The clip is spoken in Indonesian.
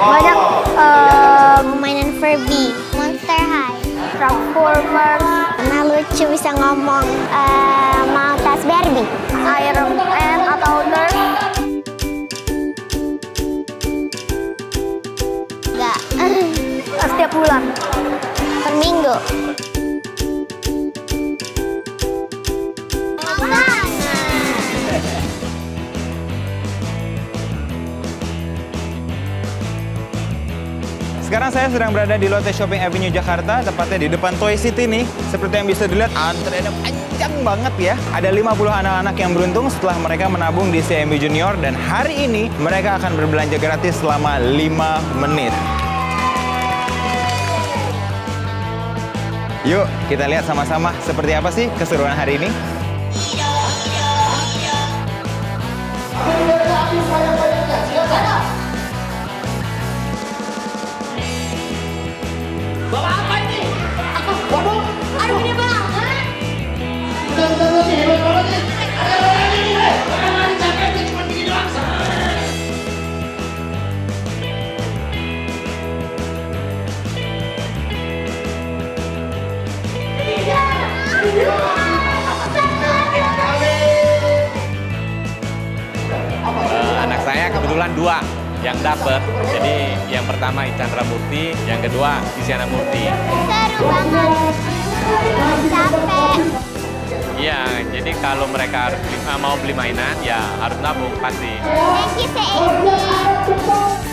Banyak eh, mainan Furby, Monster High, Transformers. Nah lucu bisa ngomong. Eh, mau tas Barbie, Iron Man atau Nerf. Enggak. Setiap bulan. Per minggu. Sekarang saya sedang berada di Lotte Shopping Avenue Jakarta, tepatnya di depan Toy City nih. Seperti yang bisa dilihat, antreannya panjang banget ya. Ada 50 anak-anak yang beruntung setelah mereka menabung di CMU Junior dan hari ini mereka akan berbelanja gratis selama 5 menit. Yuk, kita lihat sama-sama seperti apa sih keseruan hari ini. Eh, anak saya kebetulan dua yang dapet. Jadi yang pertama Ichandra Murti, yang kedua Isyana Murti. Seru banget. Capek. Iya, jadi kalau mereka harus beli- eh, mau beli mainan ya harus nabung pasti. Thank you.